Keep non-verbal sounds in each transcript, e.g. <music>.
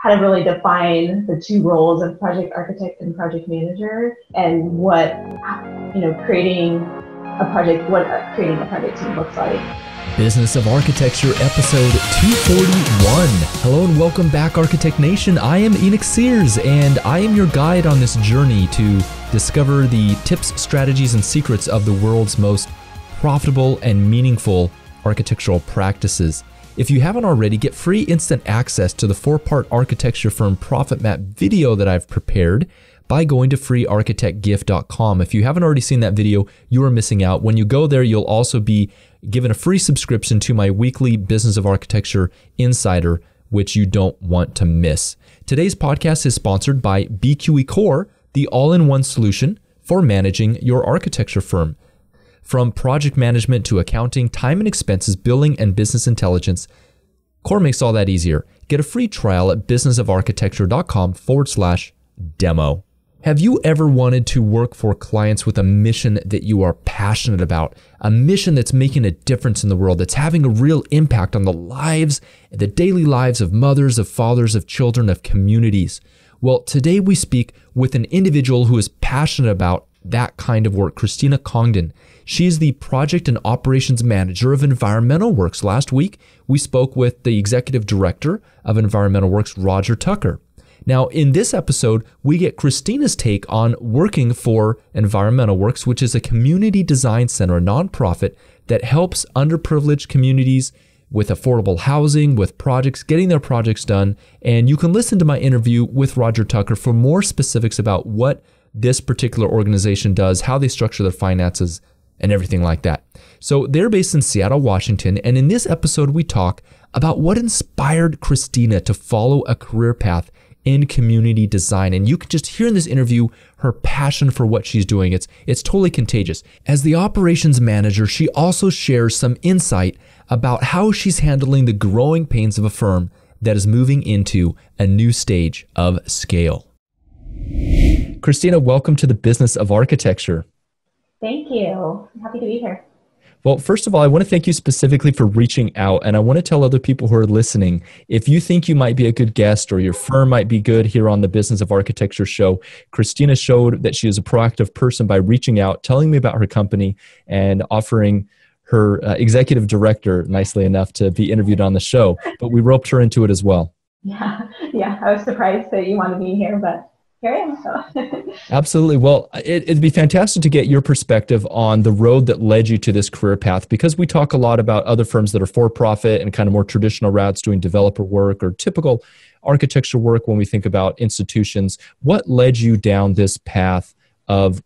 how to really define the two roles of project architect and project manager and what you know creating a project what creating a project team looks like Business of Architecture, episode 241. Hello and welcome back, Architect Nation. I am Enoch Sears, and I am your guide on this journey to discover the tips, strategies, and secrets of the world's most profitable and meaningful architectural practices. If you haven't already, get free instant access to the four part architecture firm Profit Map video that I've prepared by going to freearchitectgift.com. If you haven't already seen that video, you are missing out. When you go there, you'll also be given a free subscription to my weekly Business of Architecture Insider, which you don't want to miss. Today's podcast is sponsored by BQE Core, the all in one solution for managing your architecture firm. From project management to accounting, time and expenses, billing, and business intelligence, Core makes all that easier. Get a free trial at businessofarchitecture.com forward slash demo. Have you ever wanted to work for clients with a mission that you are passionate about? A mission that's making a difference in the world, that's having a real impact on the lives, the daily lives of mothers, of fathers, of children, of communities? Well, today we speak with an individual who is passionate about that kind of work, Christina Congdon. She is the project and operations manager of Environmental Works. Last week, we spoke with the executive director of Environmental Works, Roger Tucker. Now, in this episode, we get Christina's take on working for Environmental Works, which is a community design center, a nonprofit that helps underprivileged communities with affordable housing, with projects, getting their projects done. And you can listen to my interview with Roger Tucker for more specifics about what this particular organization does, how they structure their finances, and everything like that. So they're based in Seattle, Washington. And in this episode, we talk about what inspired Christina to follow a career path in community design. And you can just hear in this interview her passion for what she's doing. It's, it's totally contagious. As the operations manager, she also shares some insight about how she's handling the growing pains of a firm that is moving into a new stage of scale. Christina, welcome to the business of architecture. Thank you. I'm happy to be here. Well, first of all, I want to thank you specifically for reaching out. And I want to tell other people who are listening if you think you might be a good guest or your firm might be good here on the Business of Architecture show, Christina showed that she is a proactive person by reaching out, telling me about her company, and offering her uh, executive director, nicely enough, to be interviewed on the show. But we roped her into it as well. <laughs> Yeah, yeah. I was surprised that you wanted me here, but here I am. So. <laughs> Absolutely. Well, it, would be fantastic to get your perspective on the road that led you to this career path because we talk a lot about other firms that are for profit and kind of more traditional routes doing developer work or typical architecture work when we think about institutions. What led you down this path of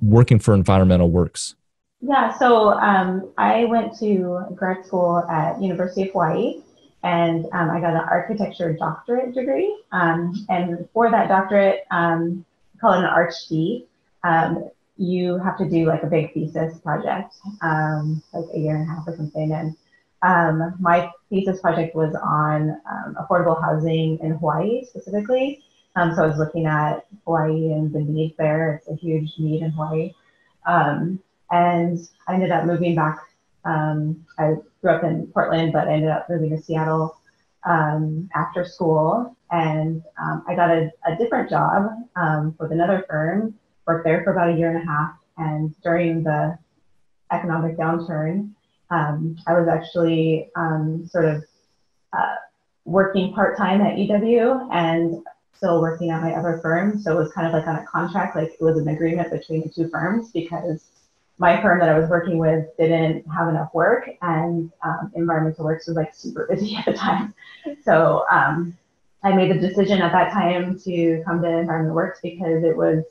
working for environmental works? Yeah, so um, I went to grad school at University of Hawaii and um, I got an architecture doctorate degree. Um, and for that doctorate, um, call it an ArchD, um, you have to do like a big thesis project, um, like a year and a half or something. And um, my thesis project was on affordable housing in Hawaii specifically. so I was looking at Hawaii and the need there. It's a huge need in Hawaii. and I ended up moving back um, I grew up in Portland, but ended up moving to Seattle um, after school. And um, I got a, a different job um, with another firm, worked there for about a year and a half. And during the economic downturn, um, I was actually um, sort of uh, working part time at EW and still working at my other firm. So it was kind of like on a contract, like it was an agreement between the two firms because my firm that I was working with didn't have enough work, and um, Environmental Works was like super busy <laughs> at the time. So um, I made the decision at that time to come to Environmental Works because it was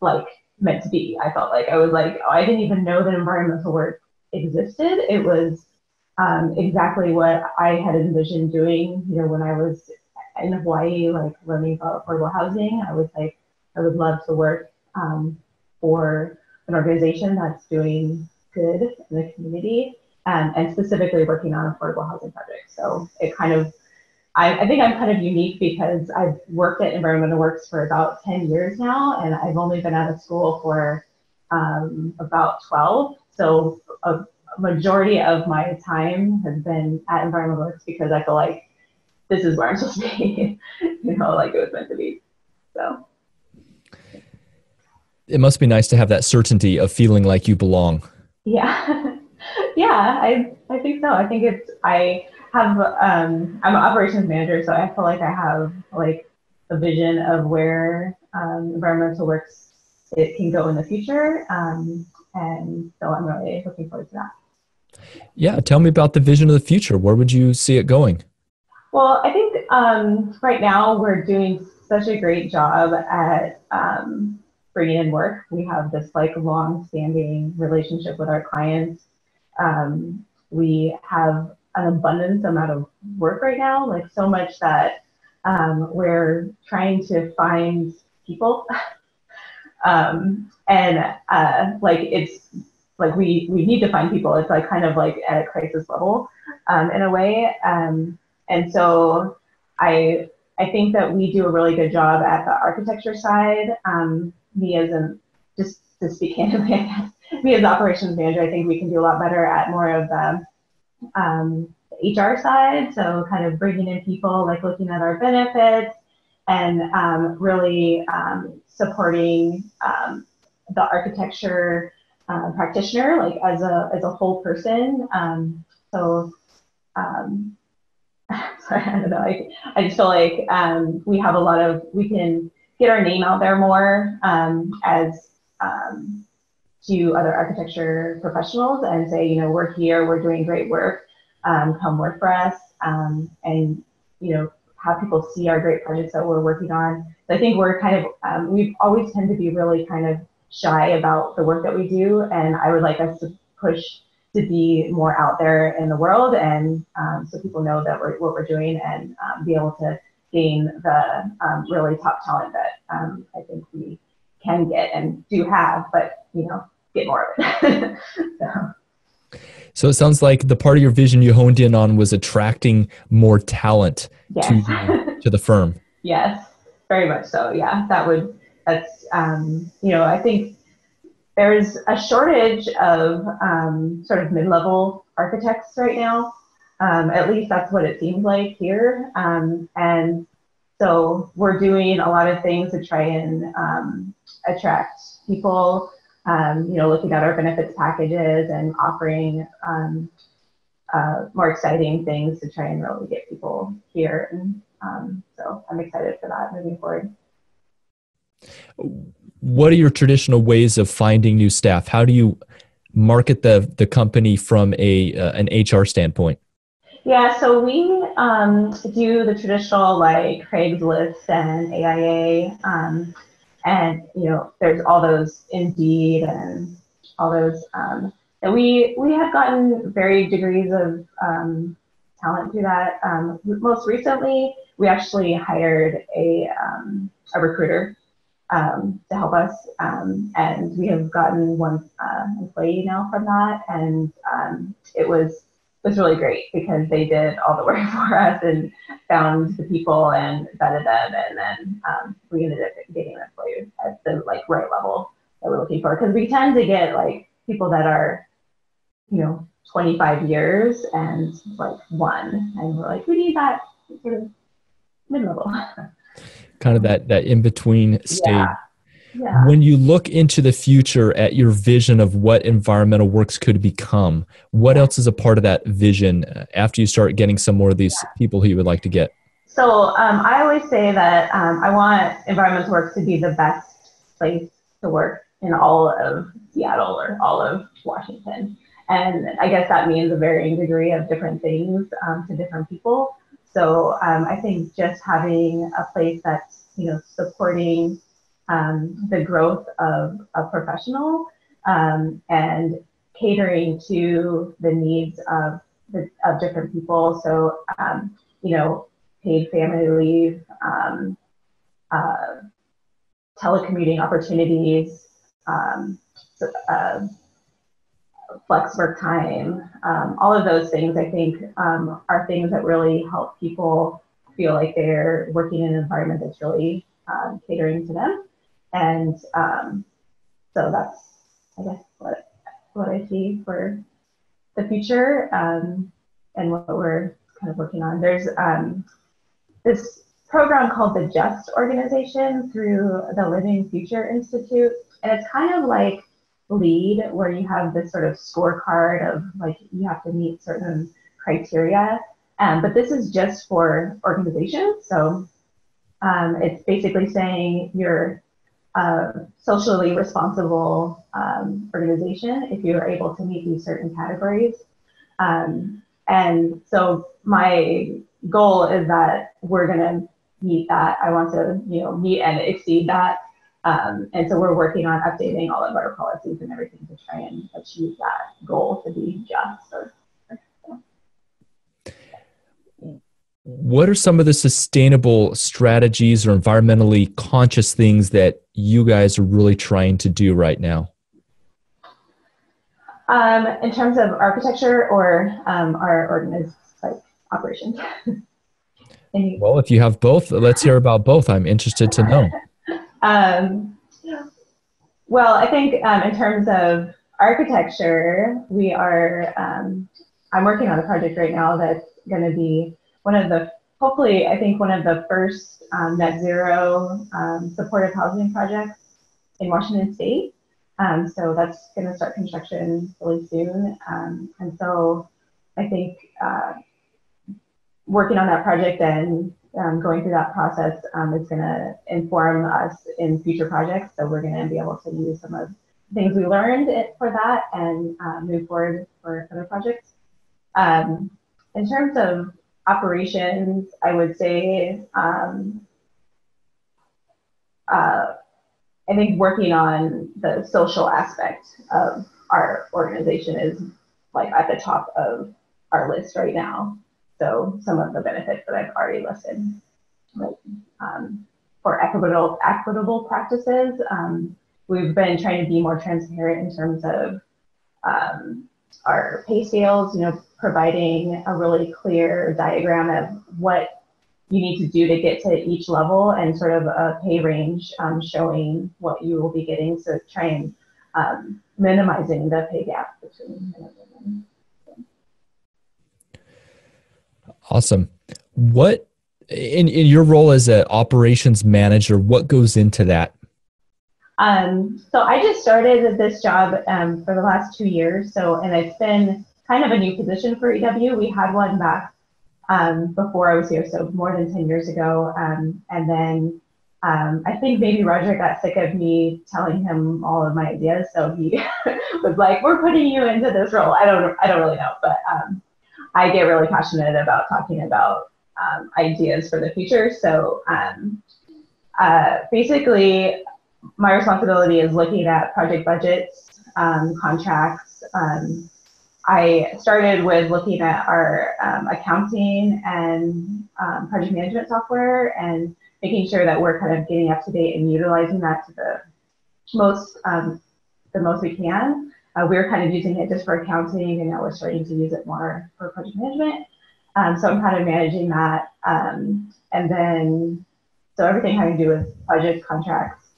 like meant to be. I felt like I was like, oh, I didn't even know that environmental work existed. It was um, exactly what I had envisioned doing. You know, when I was in Hawaii, like learning about affordable housing, I was like, I would love to work um, for an organization that's doing good in the community um, and specifically working on affordable housing projects. So it kind of, I, I, think I'm kind of unique because I've worked at Environmental Works for about 10 years now, and I've only been out of school for um, about 12. So a, a majority of my time has been at Environmental Works because I feel like this is where I'm <laughs> supposed to be, you know, like it was meant to be. So it must be nice to have that certainty of feeling like you belong. Yeah. <laughs> yeah, I I think so. I think it's I have um I'm an operations manager, so I feel like I have like a vision of where um, environmental works it can go in the future. Um, and so I'm really looking forward to that. Yeah, tell me about the vision of the future. Where would you see it going? Well, I think um, right now we're doing such a great job at um, bringing in work. We have this like long-standing relationship with our clients. Um, we have an abundance amount of work right now, like so much that um, we're trying to find people. <laughs> um, and uh, like it's like we we need to find people. It's like kind of like at a crisis level um, in a way. Um, and so I I think that we do a really good job at the architecture side. Um, me as a just to speak candidly, I guess me as operations manager, I think we can do a lot better at more of the um, HR side. So kind of bringing in people, like looking at our benefits and um, really um, supporting um, the architecture uh, practitioner, like as a as a whole person. So, I don't know. I, I just feel like um, we have a lot of we can get our name out there more as to other architecture professionals and say, you know, we're here, we're doing great work, um, come work for us, um, and you know, have people see our great projects that we're working on. So I think we're kind of um, we always tend to be really kind of shy about the work that we do, and I would like us to push to be more out there in the world, and um, so people know that we're what we're doing, and um, be able to gain the um, really top talent that um, I think we can get and do have, but you know, get more of it. <laughs> so. so. it sounds like the part of your vision you honed in on was attracting more talent yes. to the, to the firm. <laughs> Yes, very much so. Yeah, that would that's um, you know I think there's a shortage of um, sort of mid-level architects right now. Um, at least that's what it seems like here. Um, and so we're doing a lot of things to try and um, attract people. Um, you know, looking at our benefits packages and offering um, uh, more exciting things to try and really get people here. And so I'm excited for that moving forward. What are your traditional ways of finding new staff? How do you market the the company from a uh, an HR standpoint? Yeah, so we um, do the traditional like Craigslist and AIA, um, and you know, there's all those Indeed and all those um, and we we have gotten varied degrees of um, talent through that. Um, most recently, we actually hired a um, a recruiter um, to help us, um, and we have gotten one uh, employee now from that, and um, it was was really great because they did all the work <laughs> for us and found the people and vetted them, and then we ended up getting an employee at the like right level that we're looking for because we tend to get like people that are you know, 25 years and like one. And we're like, we need that sort of mid level. <laughs> kind of that, that in between state. Yeah. Yeah. When you look into the future at your vision of what environmental works could become, what else is a part of that vision uh, after you start getting some more of these people who you would like to get? So um, I always say that um, I want environmental works to be the best place to work in all of Seattle or all of Washington. And I guess that means a varying degree of different things um, to different people. So um, I think just having a place that's you know supporting um, the growth of a professional um, and catering to the needs of the, of different people. So um, you know, paid family leave, um, uh, telecommuting opportunities. Uh, flex work time, um, all of those things I think um, are things that really help people feel like they're working in an environment that's really um, catering to them. And um, so that's, I guess, what, what I see for the future um, and what we're kind of working on. There's um, this program called the Just organization through the Living Future Institute. And it's kind of like LEED, where you have this sort of scorecard of like you have to meet certain criteria. Um, but this is just for organizations. So um, it's basically saying you're a socially responsible um, organization if you are able to meet these certain categories. Um, and so my goal is that we're going to meet that. I want to, you know, meet and exceed that. Um, and so we're working on updating all of our policies and everything to try and achieve that goal to be just. Or, what are some of the sustainable strategies or environmentally conscious things that you guys are really trying to do right now? Um, in terms of architecture or um, our organized like operations. <laughs> well, if you have both, let's hear about both. I'm interested to know. <laughs> um, well, I think um, in terms of architecture, we are. Um, I'm working on a project right now that's going to be one of the hopefully I think one of the first um, net zero supportive housing projects in Washington State. Um, so that's going to start construction really soon. Um, and so I think uh, working on that project and um, going through that process um, is going to inform us in future projects. So we're going to be able to use some of things we learned for that and uh, move forward for other projects. Um, in terms of operations, I would say um, uh, I think working on the social aspect of our organization is like at the top of our list right now. So some of the benefits that I've already listed, like um, for equitable equitable practices, um, we've been trying to be more transparent in terms of um, our pay scales. You know, providing a really clear diagram of what you need to do to get to each level and sort of a pay range um, showing what you will be getting. So try and um, minimizing the pay gap between men and women. Awesome. What in, in your role as an operations manager, what goes into that? Um, so I just started this job um, for the last two years. So, and it's been kind of a new position for EW. We had one back um, before I was here, so more than 10 years ago. Um, and then um, I think maybe Roger got sick of me telling him all of my ideas, so he <laughs> was like, "We're putting you into this role." I don't, I don't really know, but um, I get really passionate about talking about um, ideas for the future. So um, uh, basically, my responsibility is looking at project budgets, contracts. Um, I started with looking at our um, accounting and um, project management software and making sure that we're kind of getting up to date and utilizing that to the most um, the most we can. Uh, we are kind of using it just for accounting, and now we're starting to use it more for project management. Um, so I'm kind of managing that, um, and then so everything having to do with project contracts,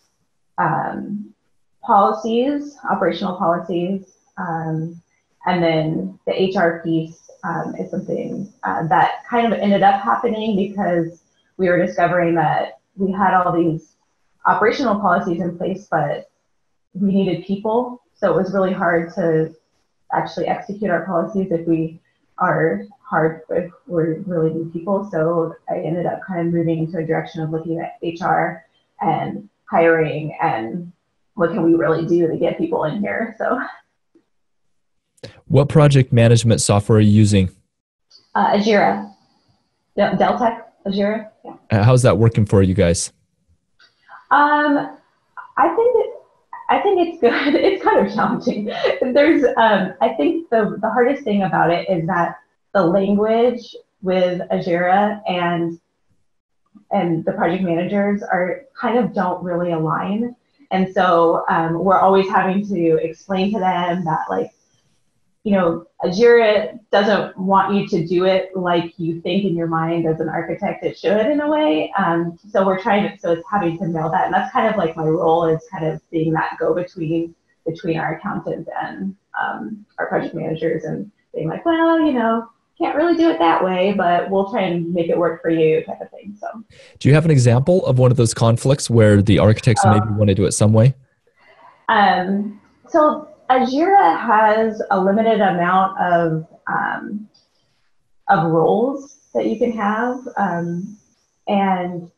um, policies, operational policies. Um, and then the HR piece um, is something uh, that kind of ended up happening because we were discovering that we had all these operational policies in place, but we needed people. So it was really hard to actually execute our policies if we are hard if we're really new people. So I ended up kind of moving into a direction of looking at HR and hiring and what can we really do to get people in here. So what project management software are you using? Uh, Ajera. Deltek, Ajera. Yeah. Uh, how's that working for you guys? Um, I think I think it's good. <laughs> It's kind of challenging. There's, um, I think the the hardest thing about it is that the language with Ajera and and the project managers are kind of don't really align. And so um, we're always having to explain to them that like you know, Ajera doesn't want you to do it like you think in your mind as an architect it should in a way. Um, so we're trying to, so it's having to nail that. And that's kind of like my role is kind of being that go between between our accountants and um, our project managers and being like, well, you know, can't really do it that way, but we'll try and make it work for you, type of thing. So, do you have an example of one of those conflicts where the architects maybe um, want to do it some way? Um, so Ajera has a limited amount of um, of roles that you can have, um, and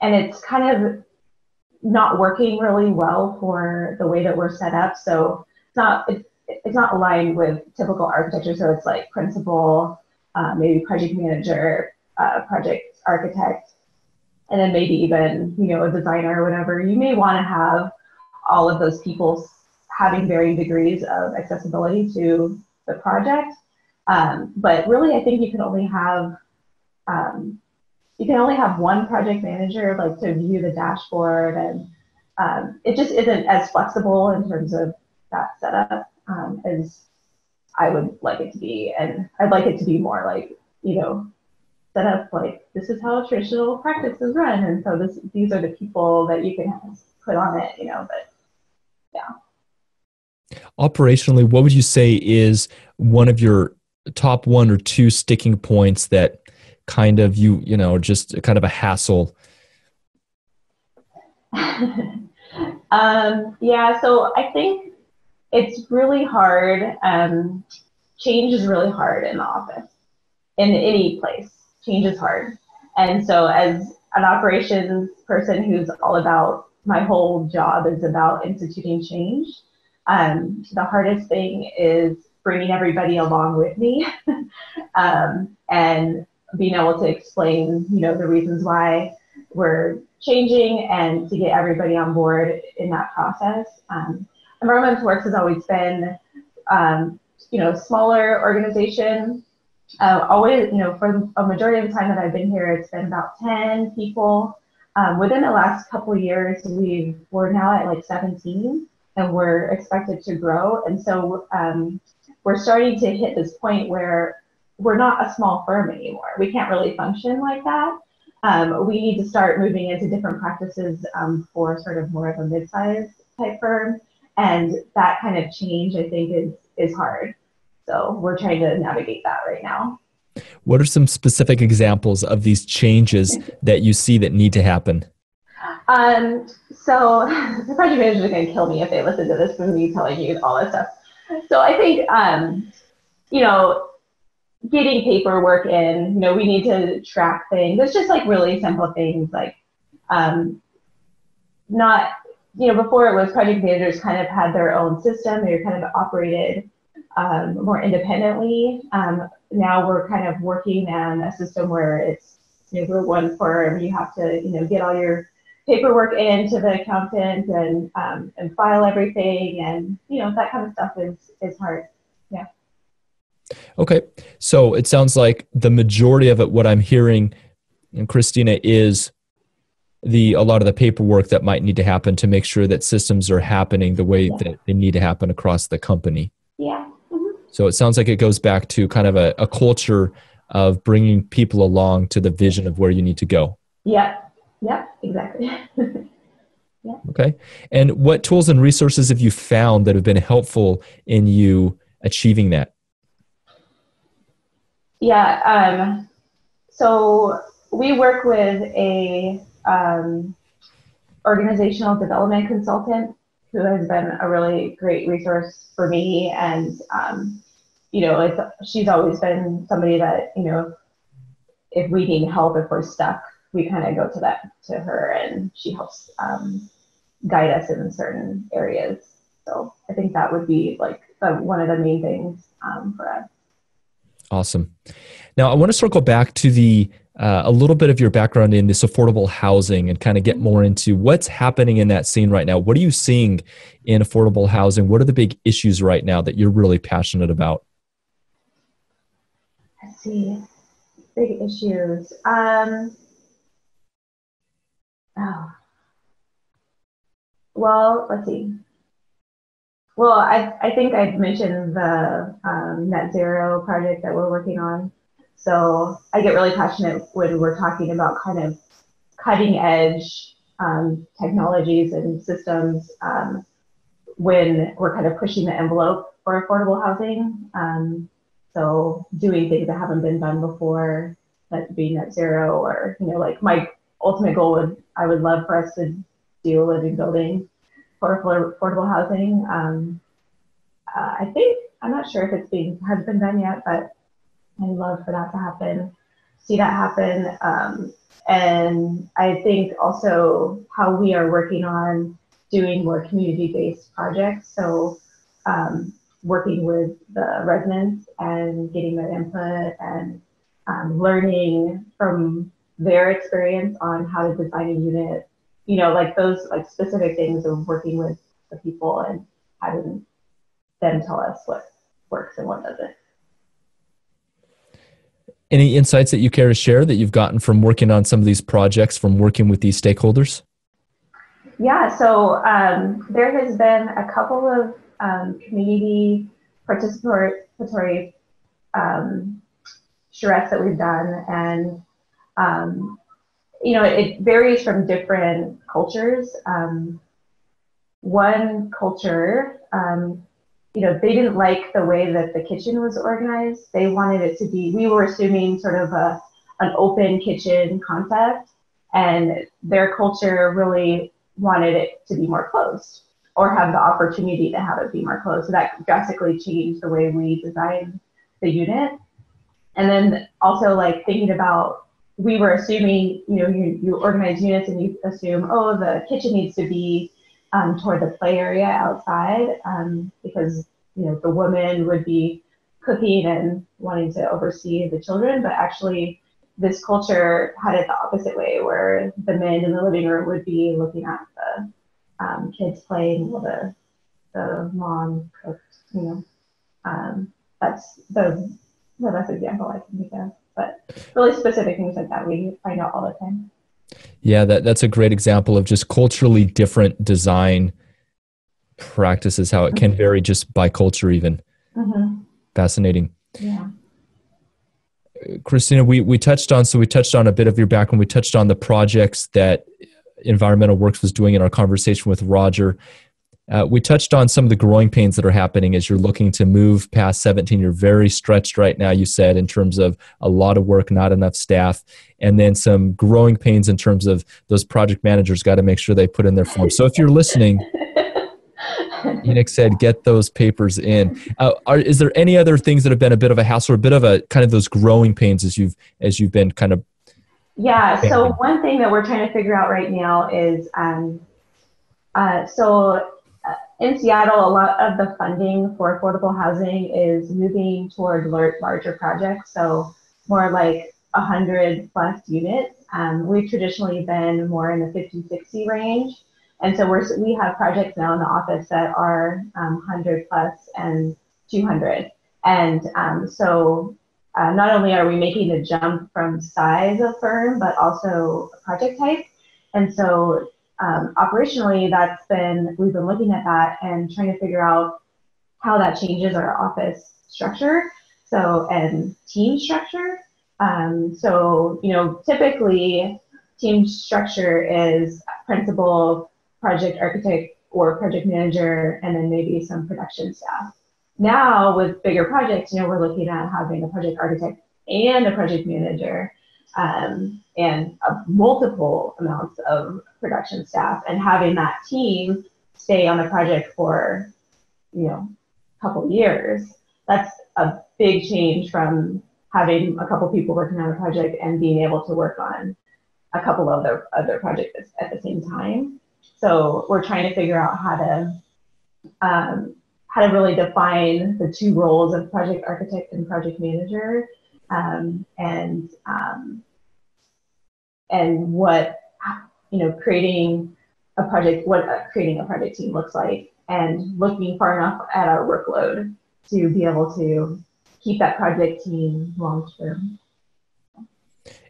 and it's kind of not working really well for the way that we're set up. So it's not it's, it's not aligned with typical architecture. So it's like principal, uh, maybe project manager, uh, project architect, and then maybe even you know a designer or whatever. You may want to have all of those people having varying degrees of accessibility to the project. Um, but really, I think you can only have um, you can only have one project manager like to view the dashboard, and um, it just isn't as flexible in terms of that setup um, as I would like it to be. And I'd like it to be more like you know set up like this is how traditional practice is run, and so this these are the people that you can put on it, you know. But yeah. Operationally, what would you say is one of your top one or two sticking points that kind of you you know just kind of a hassle? <laughs> Um, yeah so i think it's really hard um, change is really hard in the office in any place change is hard. And so as an operations person who's all about my whole job is about instituting change um, the hardest thing is bringing everybody along with me <laughs> um, and being able to explain, you know, the reasons why we're changing and to get everybody on board in that process. Um, Environmental Works has always been, um, you know, smaller organization. Uh, always, you know, for a majority of the time that I've been here, it's been about 10 people. Um, within the last couple years, we've, we're now at like 17 and we're expected to grow. And so um, we're starting to hit this point where we're not a small firm anymore. We can't really function like that. Um, we need to start moving into different practices um, for sort of more of a mid-sized type firm, and that kind of change I think is is hard. So we're trying to navigate that right now. What are some specific examples of these changes that you see that need to happen? Um, so <laughs> the project managers are going to kill me if they listen to this from me telling you all this stuff. So I think, um, you know, getting paperwork in, you know, we need to track things. It's just like really simple things like um, not, you know, before it was project managers kind of had their own system. They were kind of operated um, more independently. Um, now we're kind of working on a system where it's, you know, we're one firm. You have to, you know, get all your paperwork into the accountant and um, and file everything and you know that kind of stuff is is hard. Yeah. Okay. So it sounds like the majority of it what i'm hearing and christina is the a lot of the paperwork that might need to happen to make sure that systems are happening the way yeah. that they need to happen across the company. Yeah. Mm-hmm. so it sounds like it goes back to kind of a, a culture of bringing people along to the vision of where you need to go. Yeah yeah, exactly. <laughs> yeah. Okay. And what tools and resources have you found that have been helpful in you achieving that? Yeah. Um, so we work with a um, organizational development consultant who has been a really great resource for me and um, you know it's, she's always been somebody that you know if we need help if we're stuck we kind of go to that to her and she helps um, guide us in certain areas. So I think that would be like one of the main things um, for us. Awesome. Now I want to circle back to the uh, a little bit of your background in this affordable housing and kind of get more into what's happening in that scene right now. What are you seeing in affordable housing? What are the big issues right now that you're really passionate about? Let's see, big issues. Um, Oh. Well, let's see. Well, I, I think I mentioned the um, net zero project that we're working on. So I get really passionate when we're talking about kind of cutting edge um, technologies and systems um, when we're kind of pushing the envelope for affordable housing. Um, So doing things that haven't been done before, like being net zero, or you know, like my ultimate goal would I would love for us to do a living building for affordable housing. Um, uh, I think I'm not sure if it's being has been done yet, but I'd love for that to happen. See that happen. Um, and I think also how we are working on doing more community-based projects. So um, working with the residents and getting their input and um, learning from their experience on how to design a unit. You know, like those like specific things of working with the people and having them tell us what works and what doesn't. Any insights that you care to share that you've gotten from working on some of these projects, from working with these stakeholders? Yeah, so um, there has been a couple of um, community participatory um, charrettes that we've done, and um, you know it varies from different cultures. Um, one culture um, you know, they didn't like the way that the kitchen was organized. They wanted it to be, we were assuming sort of a, an open kitchen concept, and their culture really wanted it to be more closed or have the opportunity to have it be more closed. So that drastically changed the way we designed the unit. And then also like thinking about, we were assuming, you know, you, you organize units and you assume, oh, the kitchen needs to be um, toward the play area outside um, because you know the woman would be cooking and wanting to oversee the children, but actually this culture had it the opposite way, where the men in the living room would be looking at the um, kids playing while the the mom cooked. You know, um, that's the the best example I can think of. But really specific things like that we find out all the time. Yeah, that, that's a great example of just culturally different design practices, how it can mm-hmm. vary just by culture, even. Mm-hmm. Fascinating. Yeah. Christina, we, we touched on, so we touched on a bit of your background. We touched on the projects that Environmental Works was doing in our conversation with Roger. Uh, we touched on some of the growing pains that are happening as you're looking to move past 17. You're very stretched right now, you said, in terms of a lot of work, not enough staff, and then some growing pains in terms of those project managers got to make sure they put in their forms. So if you're listening, <laughs> Enoch said, get those papers in. Uh, are, is there any other things that have been a bit of a hassle or a bit of a kind of those growing pains as you've as you've been kind of? Yeah. So one thing that we're trying to figure out right now is, um, uh, so in Seattle, a lot of the funding for affordable housing is moving toward larger projects, so more like 100 plus units. Um, we've traditionally been more in the 50, 60 range. And so we're, we have projects now in the office that are um, 100 plus and 200. And um, so uh, not only are we making the jump from size of firm, but also project type. And so um, operationally, that's been, we've been looking at that and trying to figure out how that changes our office structure. So, and team structure. Um, so, you know, typically team structure is principal, project architect, or project manager, and then maybe some production staff. Now, with bigger projects, you know, we're looking at having a project architect and a project manager um, and uh, multiple amounts of production staff and having that team stay on a project for you know a couple years that's a big change from having a couple people working on a project and being able to work on a couple of other other projects at the same time. So we're trying to figure out how to um, how to really define the two roles of project architect and project manager um, and um, and what you know creating a project what creating a project team looks like and looking far enough at our workload to be able to keep that project team long term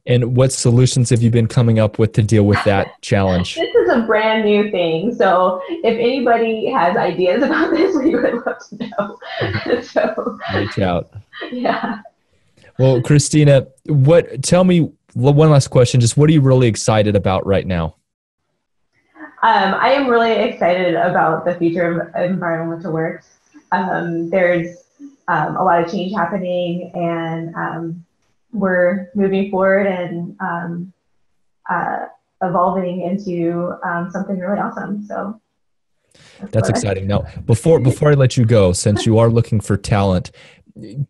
and what solutions have you been coming up with to deal with that <laughs> challenge? this is a brand new thing. So if anybody has ideas about <laughs> this, we would love to know. <laughs> so reach out. Yeah. Well, Christina, what tell me one last question, just what are you really excited about right now? Um, I am really excited about the future of environmental works. Um, there's um, a lot of change happening, and um, we're moving forward and um, uh, evolving into um, something really awesome. So that's, that's exciting. Now, before before I let you go, since you are looking for talent,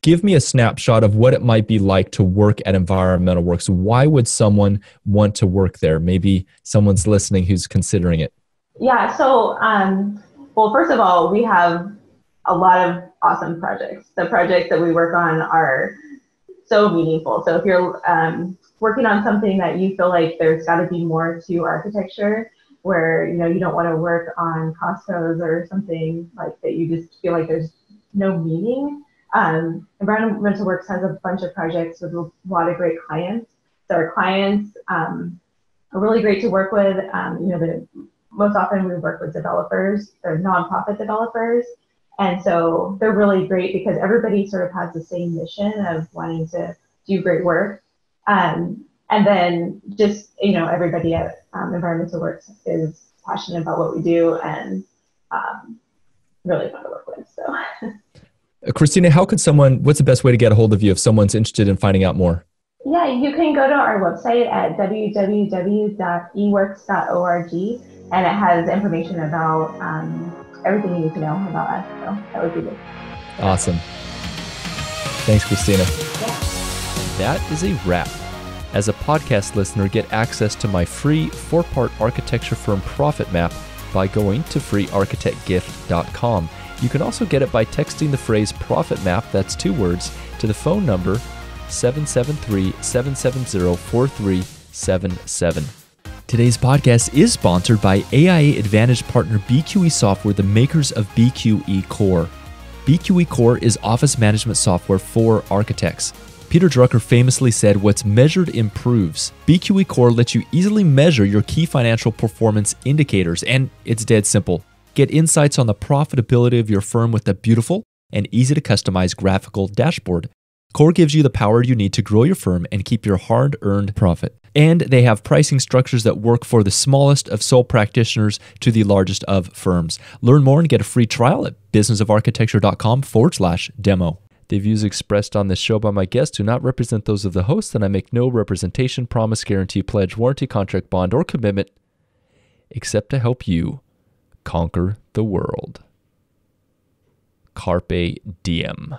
give me a snapshot of what it might be like to work at Environmental Works. Why would someone want to work there? Maybe someone's listening who's considering it. Yeah. So, um, well, first of all, we have a lot of awesome projects. The projects that we work on are so meaningful. So if you're um, working on something that you feel like there's got to be more to architecture, where you know you don't want to work on Costco's or something like that, you just feel like there's no meaning. Um, Environmental Works has a bunch of projects with a lot of great clients. So our clients um, are really great to work with. Um, you know, the, most often we work with developers or nonprofit developers. And so they're really great because everybody sort of has the same mission of wanting to do great work. Um, and then just, you know, everybody at um, Environmental Works is passionate about what we do and um, really fun to work with. So. <laughs> Christina, how could someone, what's the best way to get a hold of you if someone's interested in finding out more? Yeah, you can go to our website at www.eworks.org and it has information about um, everything you need to know about us. So that would be good. Awesome. Thanks, Christina. Yeah. That is a wrap. As a podcast listener, get access to my free four part architecture firm profit map by going to freearchitectgift.com. You can also get it by texting the phrase profit map, that's two words, to the phone number 773 770 4377. Today's podcast is sponsored by AIA Advantage partner BQE Software, the makers of BQE Core. BQE Core is office management software for architects. Peter Drucker famously said, What's measured improves. BQE Core lets you easily measure your key financial performance indicators, and it's dead simple. Get insights on the profitability of your firm with a beautiful and easy to customize graphical dashboard. Core gives you the power you need to grow your firm and keep your hard earned profit. And they have pricing structures that work for the smallest of sole practitioners to the largest of firms. Learn more and get a free trial at businessofarchitecture.com forward slash demo. The views expressed on this show by my guests do not represent those of the host, and I make no representation, promise, guarantee, pledge, warranty, contract, bond, or commitment except to help you conquer the world. Carpe diem.